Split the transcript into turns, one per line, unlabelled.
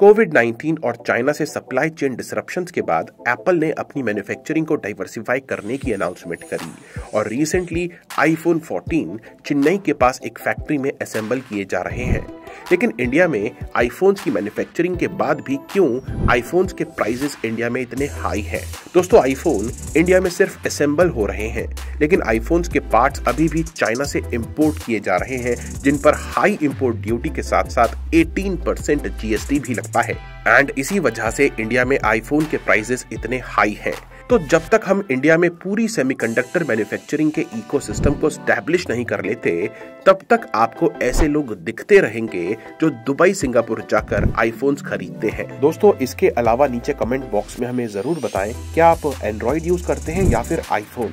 Covid 19 और China से supply chain disruption के बाद एप्पल ने अपनी मैन्युफैक्चरिंग को डाइवर्सिफाई करने की अनाउंसमेंट करी और रिसेंटली आईफोन 14 चेन्नई के पास एक फैक्ट्री में असेंबल किए जा रहे हैं। लेकिन इंडिया में आईफोन्स की मैन्युफैक्चरिंग के बाद भी क्यों आईफोन्स के प्राइसेस इंडिया में इतने हाई हैं? दोस्तों आईफोन इंडिया में सिर्फ़ असेंबल हो रहे हैं, लेकिन आईफोन्स के पार्ट्स अभी भी चाइना से इंपोर्ट किए जा रहे हैं, जिन पर हाई इंपोर्ट ड्यूटी के साथ साथ 18 परसेंट जीएसटी भी लगता है। एंड इसी वजह से इंडिया में आईफोन के प्राइसेस इतने हाई हैं। तो जब तक हम इंडिया में पूरी सेमीकंडक्टर मैन्युफैक्चरिंग के इकोसिस्टम को स्टैब्लिश नहीं कर लेते, तब तक आपको ऐसे लोग दिखते रहेंगे जो दुबई, सिंगापुर जाकर आईफोन्स खरीदते हैं। दोस्तों, इसके अलावा नीचे कमेंट बॉक्स में हमें ज़रूर बताएँ, क्या आप एंड्रॉइड यूज़ करते हैं या फिर आईफोन